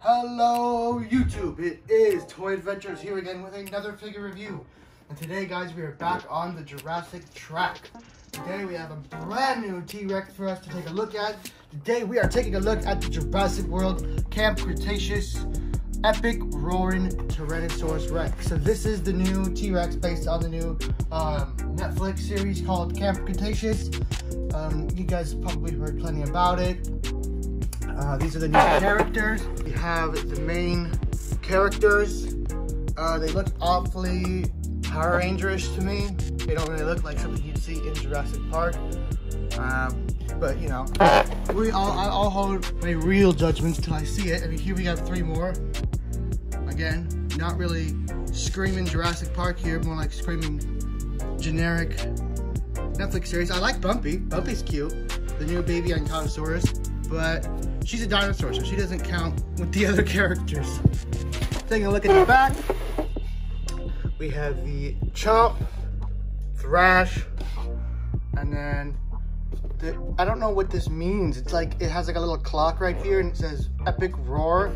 Hello YouTube, it is Toy Adventures here again with another figure review. And today guys, we are back on the Jurassic track. Today we have a brand new T-Rex for us to take a look at. Today we are taking a look at the Jurassic World Camp Cretaceous Epic Roaring Tyrannosaurus Rex. So this is the new T-Rex based on the new um, Netflix series called Camp Cretaceous. Um, you guys probably heard plenty about it. Uh, these are the new characters. We have the main characters. Uh, they look awfully Power Rangerish to me. They don't really look like something you'd see in Jurassic Park. Um, but you know, we all I'll hold my real judgments till I see it. I mean, here we got three more. Again, not really screaming Jurassic Park here, more like screaming generic Netflix series. I like Bumpy. Bumpy's cute. The new baby Ankylosaurus. But she's a dinosaur, so she doesn't count with the other characters. Taking a look at the back, we have the Chomp, Thrash, and then the, I don't know what this means. It's like, it has like a little clock right here and it says Epic Roar.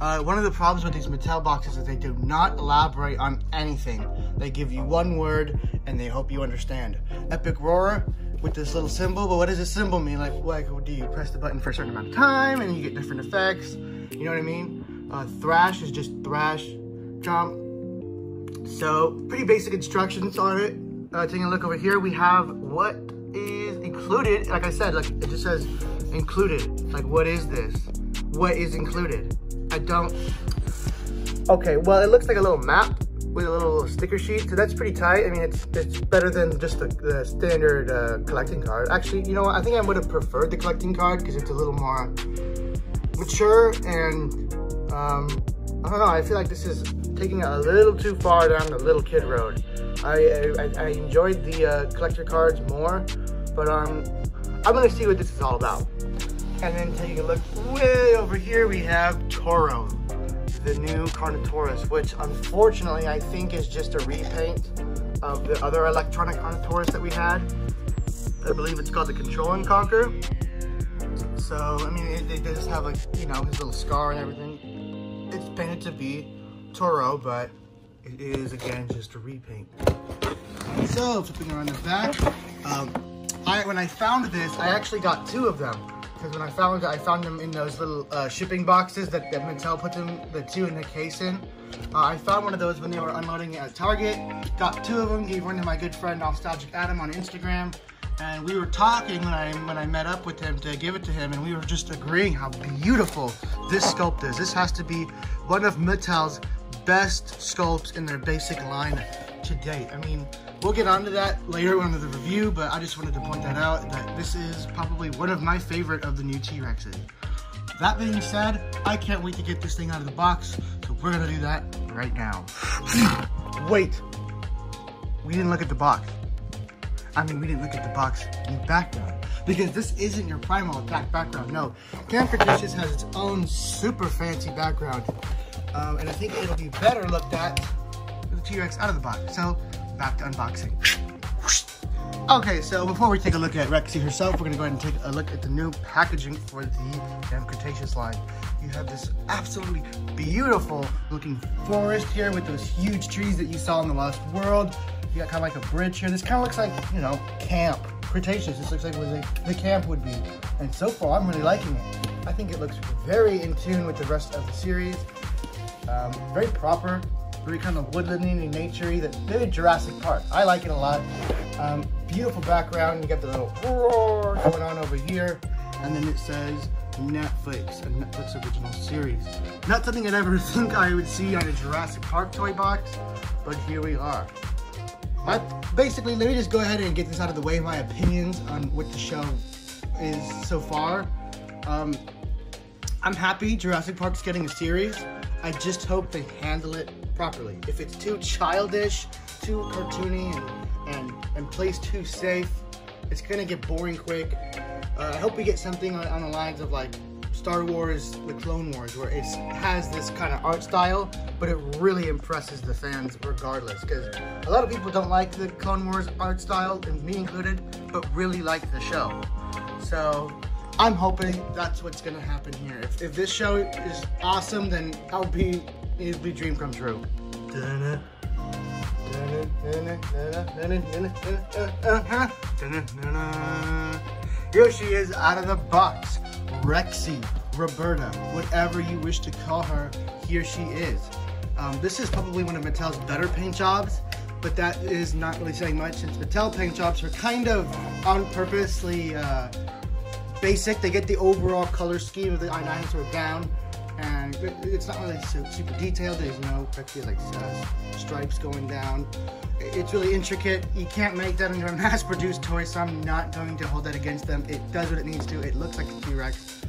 Uh, one of the problems with these Mattel boxes is they do not elaborate on anything. They give you one word and they hope you understand. Epic Roar with this little symbol, but what does this symbol mean? Like, like do you press the button for a certain amount of time and you get different effects? You know what I mean? Uh, thrash is just thrash, jump. So, pretty basic instructions on it. Uh, taking a look over here, we have what is included. Like I said, like it just says included. Like, what is this? What is included? I don't. Okay, well, it looks like a little map with a little sticker sheet, so that's pretty tight. I mean, it's it's better than just the, the standard uh, collecting card. Actually, you know what? I think I would have preferred the collecting card because it's a little more mature and um, I don't know. I feel like this is taking a little too far down the little kid road. I I, I enjoyed the uh, collector cards more, but um, I'm gonna see what this is all about. And then taking a look way over here, we have Toro the new Carnotaurus, which unfortunately I think is just a repaint of the other electronic Carnotaurus that we had. I believe it's called the Control and Conquer. So, I mean, they just have like, you know, his little scar and everything. It's painted to be Toro, but it is, again, just a repaint. So, flipping around the back, um, I, when I found this, I actually got two of them because when I found I found them in those little uh, shipping boxes that, that Mattel put them, the two in the case in. Uh, I found one of those when they were unloading at Target. Got two of them, gave one to my good friend Nostalgic Adam on Instagram. And we were talking when I when I met up with him to give it to him, and we were just agreeing how beautiful this sculpt is. This has to be one of Mattel's best sculpts in their basic line to date. I mean, We'll get onto that later on in the review, but I just wanted to point that out, that this is probably one of my favorite of the new T-Rexes. That being said, I can't wait to get this thing out of the box, so we're gonna do that right now. wait, we didn't look at the box. I mean, we didn't look at the box in the background because this isn't your primal attack background. No, Camp Cretaceous has its own super fancy background. Um, and I think it'll be better looked at T-Rex out of the box. So back to unboxing. Okay, so before we take a look at Rexy herself, we're gonna go ahead and take a look at the new packaging for the Camp Cretaceous line. You have this absolutely beautiful looking forest here with those huge trees that you saw in the Lost World. You got kind of like a bridge here. This kind of looks like, you know, camp. Cretaceous, this looks like what the camp would be. And so far, I'm really liking it. I think it looks very in tune with the rest of the series. Um, very proper, very kind of woodlandy and naturey, that very Jurassic Park. I like it a lot. Um, beautiful background. You got the little roar going on over here, and then it says Netflix, a Netflix original series. Not something I'd ever think I would see on a Jurassic Park toy box, but here we are. But basically, let me just go ahead and get this out of the way, my opinions on what the show is so far. Um, I'm happy Jurassic Park's getting a series. I just hope they handle it properly. If it's too childish, too cartoony, and, and, and plays too safe, it's gonna get boring quick. Uh, I hope we get something on, on, the lines of like Star Wars, The Clone Wars, where it has this kind of art style, but it really impresses the fans regardless. Because a lot of people don't like the Clone Wars art style, and me included, but really like the show. So I'm hoping that's what's gonna happen here. If, if this show is awesome, then I'll be, it'll be dream come true. Here she is out of the box. Rexy, Roberta, whatever you wish to call her, here she is. Um, this is probably one of Mattel's better paint jobs, but that is not really saying much since Mattel paint jobs are kind of on purposely uh, basic. They get the overall color scheme of the dinosaur down, and it's not really super detailed. There's no like uh, stripes going down. It's really intricate. You can't make that into a mass-produced toy, so I'm not going to hold that against them. It does what it needs to. It looks like a T-Rex,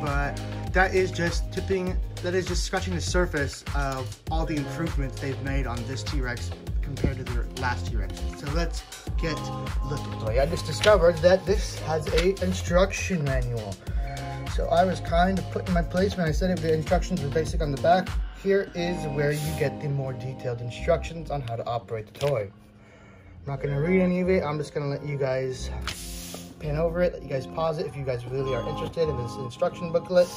but that is just tipping. That is just scratching the surface of all the improvements they've made on this T-Rex compared to their last T-Rex. So let's get looking. So I just discovered that this has a instruction manual. So I was kind of put in my place when I said if the instructions were basic on the back. Here is where you get the more detailed instructions on how to operate the toy. I'm not gonna read any of it. I'm just gonna let you guys pan over it, let you guys pause it if you guys really are interested in this instruction booklet.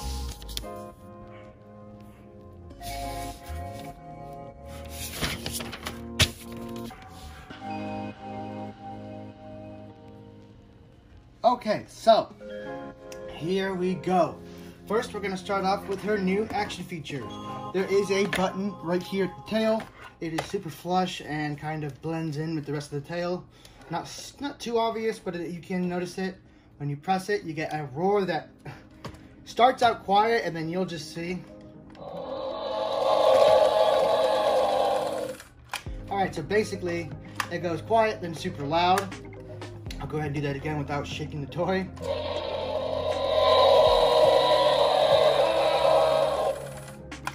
Okay, so here we go. First, we're gonna start off with her new action features. There is a button right here at the tail. It is super flush and kind of blends in with the rest of the tail. Not, not too obvious, but it, you can notice it. When you press it, you get a roar that starts out quiet and then you'll just see. All right, so basically it goes quiet, then super loud. I'll go ahead and do that again without shaking the toy.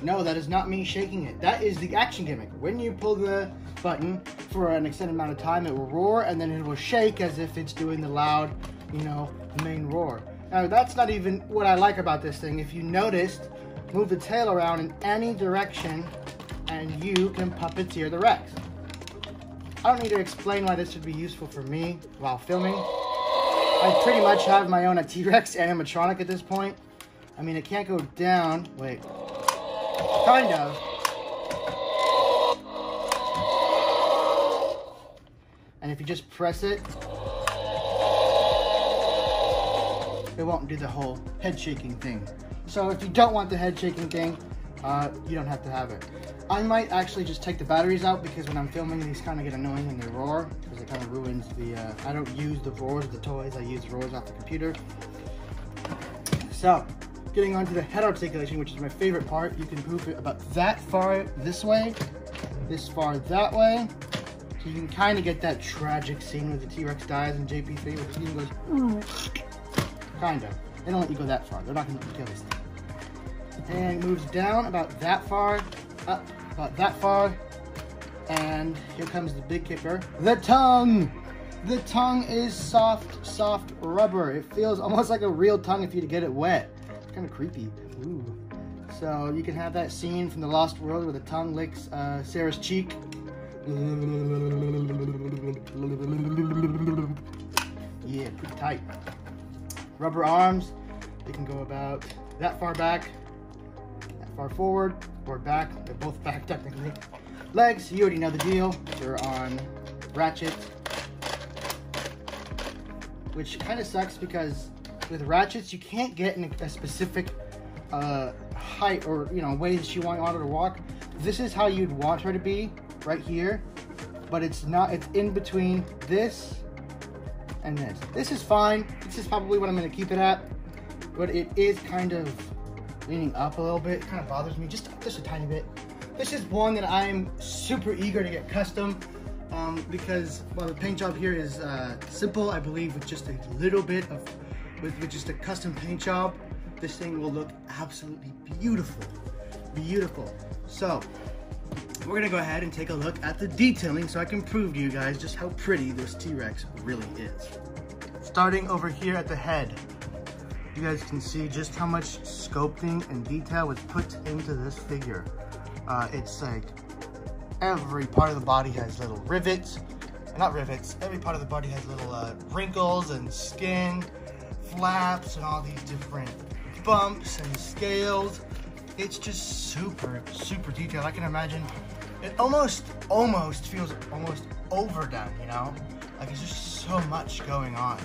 No, that is not me shaking it. That is the action gimmick. When you pull the button for an extended amount of time, it will roar and then it will shake as if it's doing the loud, you know, main roar. Now, that's not even what I like about this thing. If you noticed, move the tail around in any direction and you can puppeteer the Rex. I don't need to explain why this would be useful for me while filming. I pretty much have my own T-Rex animatronic at this point. I mean, it can't go down. Wait. Kind of. And if you just press it, it won't do the whole head shaking thing. So if you don't want the head shaking thing, uh, you don't have to have it. I might actually just take the batteries out because when I'm filming, these kind of get annoying when they roar because it kind of ruins the, uh, I don't use the roars of the toys, I use roars off the computer. So, getting onto the head articulation, which is my favorite part, you can move it about that far this way, this far that way. So you can kind of get that tragic scene where the T-Rex dies and JP3 where the scene goes, kind of. They don't let you go that far. They're not going to kill this thing. And moves down about that far, up about that far. And here comes the big kicker, the tongue. The tongue is soft, soft rubber. It feels almost like a real tongue if you get it wet. It's kind of creepy. Ooh. So you can have that scene from The Lost World where the tongue licks uh, Sarah's cheek. Yeah, pretty tight. Rubber arms, they can go about that far back, that far forward, or back. They're both back technically. Legs, you already know the deal. They're on ratchet. Which kind of sucks because with ratchets, you can't get in a specific uh, height or, you know, way that you want Otto to walk. This is how you'd want her to be, right here. But it's not, it's in between this and this. This is fine. This is probably what I'm going to keep it at. But it is kind of leaning up a little bit. It kind of bothers me just, just a tiny bit. This is one that I'm super eager to get custom um, because while the paint job here is uh, simple, I believe with just a little bit of, with, with just a custom paint job, this thing will look absolutely beautiful. Beautiful. So, we're gonna go ahead and take a look at the detailing so I can prove to you guys just how pretty this T-Rex really is. Starting over here at the head, you guys can see just how much sculpting and detail was put into this figure. Uh, it's like every part of the body has little rivets, not rivets, every part of the body has little uh, wrinkles and skin, flaps and all these different bumps and scales. It's just super, super detailed. I can imagine it almost, almost feels almost overdone, you know? Like it's just so much going on.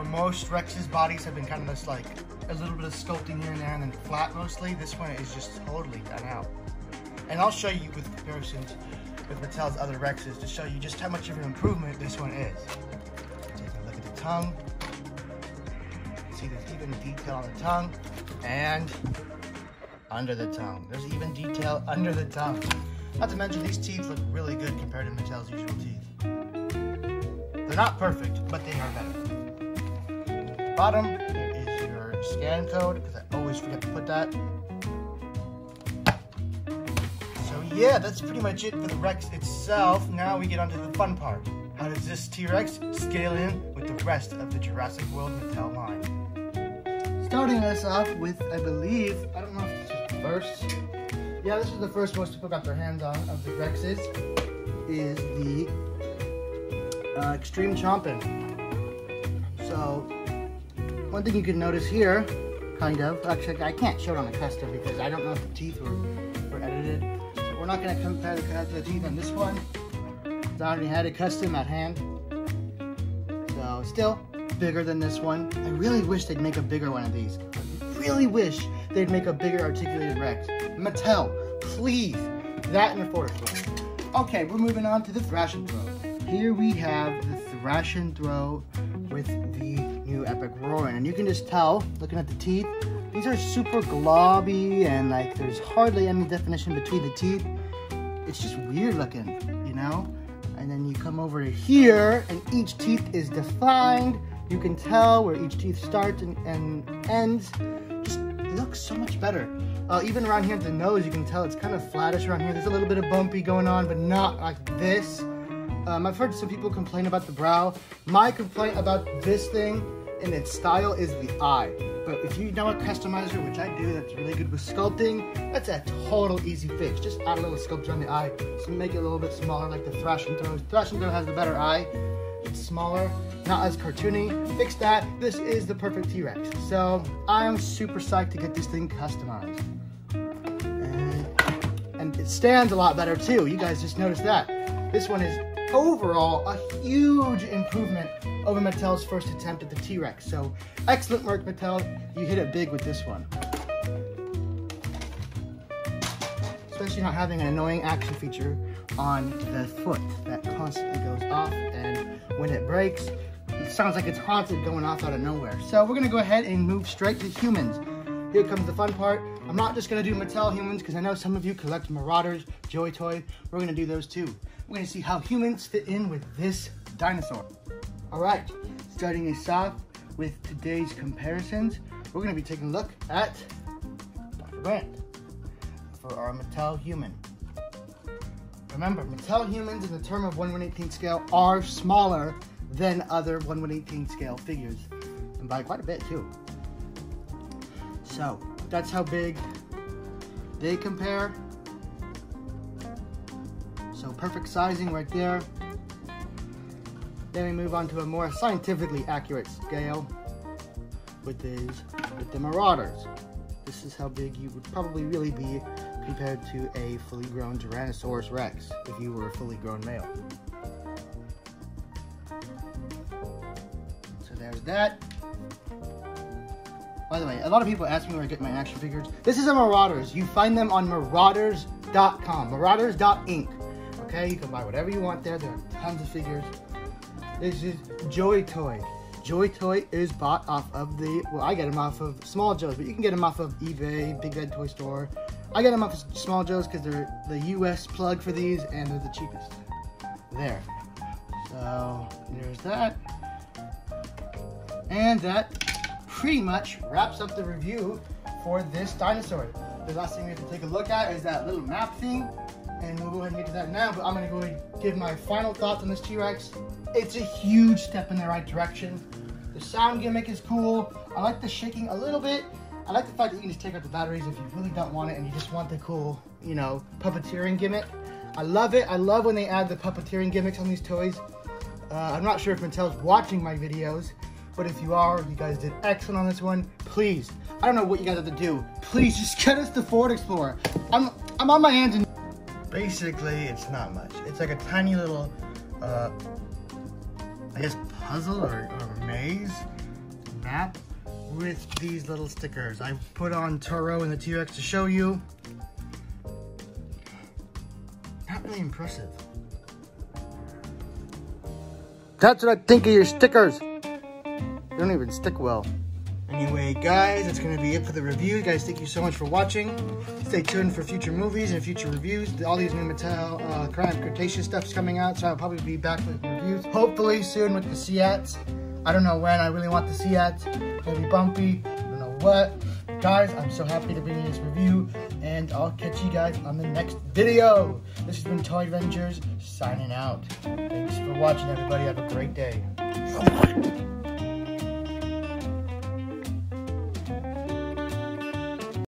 Where most Rex's bodies have been kind of just like a little bit of sculpting here and there and then flat mostly, this one is just totally done out. And I'll show you with comparisons with Mattel's other Rexes to show you just how much of an improvement this one is. Take a look at the tongue. See there's even detail on the tongue and under the tongue. There's even detail under the tongue. Not to mention these teeth look really good compared to Mattel's usual teeth. They're not perfect, but they are better. Bottom, here is your scan code, because I always forget to put that. So yeah, that's pretty much it for the Rex itself. Now we get onto the fun part. How does this T-Rex scale in with the rest of the Jurassic World Mattel line? Starting us off with, I believe, I don't know if this is the first. Yeah, this is the first most people got their hands on of the Rexes. Is the uh, Extreme Chompin. So, one thing you can notice here, kind of, actually I can't show it on the custom because I don't know if the teeth were, were edited we're not going to compare the teeth on this one. I already had a custom at hand. So still bigger than this one. I really wish they'd make a bigger one of these. I really wish they'd make a bigger articulated Rex. Mattel, please. That and a Force Okay, we're moving on to the thrash and throw. Here we have the thrash and throw with the new Epic Roaring. And you can just tell, looking at the teeth, these are super globby and like there's hardly any definition between the teeth. It's just weird looking, you know? And then you come over here and each teeth is defined. You can tell where each teeth starts and, and ends. Just looks so much better. Uh, even around here at the nose, you can tell it's kind of flattish around here. There's a little bit of bumpy going on, but not like this. Um, I've heard some people complain about the brow. My complaint about this thing in its style is the eye. But if you know a customizer, which I do, that's really good with sculpting, that's a total easy fix. Just add a little sculpture on the eye, so make it a little bit smaller like the Thrash and Throw. Thrash and Throw has the better eye. It's smaller, not as cartoony. Fix that. This is the perfect T-Rex. So I'm super psyched to get this thing customized. And, and it stands a lot better too. You guys just noticed that. This one is overall a huge improvement over Mattel's first attempt at the T-Rex. So excellent work, Mattel. You hit it big with this one. Especially not having an annoying action feature on the foot that constantly goes off and when it breaks, it sounds like it's haunted going off out of nowhere. So we're gonna go ahead and move straight to humans. Here comes the fun part. I'm not just gonna do Mattel humans because I know some of you collect Marauders, Joy Toy. We're gonna do those too. We're gonna see how humans fit in with this dinosaur. All right, starting us off with today's comparisons, we're gonna be taking a look at Dr. Grant for our Mattel human. Remember, Mattel humans in the term of 1 118 scale are smaller than other 1 118 scale figures, and by quite a bit too. So, that's how big they compare so perfect sizing right there. Then we move on to a more scientifically accurate scale with these, with the Marauders. This is how big you would probably really be compared to a fully grown Tyrannosaurus Rex if you were a fully grown male. So there's that. By the way, a lot of people ask me where I get my action figures. This is a Marauders. You find them on marauders.com, marauders.inc. Okay, you can buy whatever you want there. There are tons of figures. This is Joy Toy. Joy Toy is bought off of the, well, I get them off of Small Joe's, but you can get them off of eBay, Big Bad Toy Store. I get them off of Small Joe's because they're the US plug for these and they're the cheapest. There. So, there's that. And that pretty much wraps up the review for this dinosaur. The last thing we have to take a look at is that little map thing and we'll go ahead and get to that now, but I'm gonna go ahead and give my final thoughts on this T-Rex. It's a huge step in the right direction. The sound gimmick is cool. I like the shaking a little bit. I like the fact that you can just take out the batteries if you really don't want it and you just want the cool, you know, puppeteering gimmick. I love it. I love when they add the puppeteering gimmicks on these toys. Uh, I'm not sure if Mattel's watching my videos, but if you are, you guys did excellent on this one. Please, I don't know what you guys have to do. Please just get us the Ford Explorer. I'm, I'm on my hands and basically it's not much. It's like a tiny little, uh, I guess puzzle or, or maze map with these little stickers. I put on Toro and the T-Rex to show you. Not really impressive. That's what I think of your stickers. They don't even stick well. Anyway, guys, that's going to be it for the review. Guys, thank you so much for watching. Stay tuned for future movies and future reviews. All these new Mattel uh, Camp Cretaceous stuff's coming out, so I'll probably be back with reviews. Hopefully soon with the Seats. I don't know when. I really want the Seats. be bumpy. I don't know what. Guys, I'm so happy to bring you this review, and I'll catch you guys on the next video. This has been Toy Adventures, signing out. Thanks for watching, everybody. Have a great day.